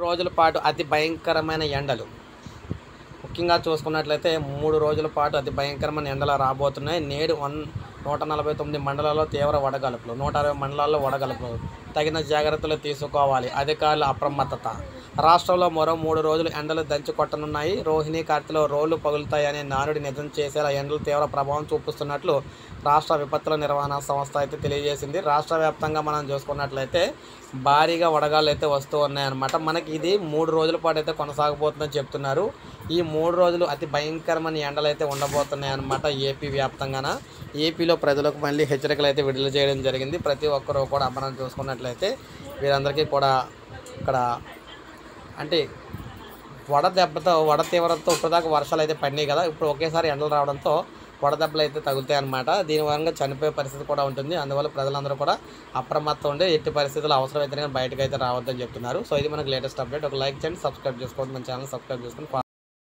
రోజుల పాటు అతి భయంకరమైన ఎండలు. ముఖ్యంగా చూసుకున్నట్లయితే మూడు రోజుల పాటు అతి భయంకరమైన ఎండలు రాబోతున్నాయి. నేడు వన్ నూట నలభై తొమ్మిది మండలాల్లో తీవ్ర వడగలుపులు నూట అరవై మండలాల్లో వడగలుపులు. తగిన జాగ్రత్తలు తీసుకోవాలి. అధికారుల అప్రమత్తత. రాష్ట్రంలో మరో మూడు రోజులు ఎండలు దంచి కొట్టనున్నాయి. రోహిణి కార్తిలో రోళ్ళు పగులుతాయనే నానుడి నిజం చేసేలా ఎండలు తీవ్ర ప్రభావం చూపిస్తున్నట్లు రాష్ట్ర విపత్తుల నిర్వహణ సంస్థ అయితే తెలియజేసింది. రాష్ట్ర వ్యాప్తంగా మనం చూసుకున్నట్లయితే భారీగా వడగాళ్ళు అయితే వస్తూ ఉన్నాయన్నమాట. మనకి ఇది మూడు రోజుల పాటు అయితే కొనసాగబోతుందని చెప్తున్నారు. ఈ మూడు రోజులు అతి భయంకరమైన ఎండలు అయితే ఉండబోతున్నాయి అనమాట ఏపీ వ్యాప్తంగాన. ఏపీలో ప్రజలకు మళ్ళీ హెచ్చరికలు అయితే విడుదల చేయడం జరిగింది. ప్రతి ఒక్కరూ కూడా మనం చూసుకున్నట్లయితే వీరందరికీ కూడా ఇక్కడ అంటే వడ దెబ్బతో వడ తీవ్రతతో ఇప్పటిదాకా వర్షాలు అయితే పడినాయి కదా. ఇప్పుడు ఒకేసారి ఎండలు రావడంతో వడదెబ్బలు అయితే తగులుతాయి అనమాట దీని వలన చనిపోయే పరిస్థితి కూడా ఉంటుంది. అందువల్ల ప్రజలందరూ కూడా అప్రమత్తం ఉండి ఎట్టి పరిస్థితులు అవసరం బయటకు అయితే రావద్దని చెప్తున్నారు. సో ఇది మనకి లేటెస్ట్ అప్డేట్. ఒక లైక్ చేయండి సబ్స్క్రైబ్ చేసుకోండి మన ఛానల్ సబ్స్క్రైబ్ చేసుకొని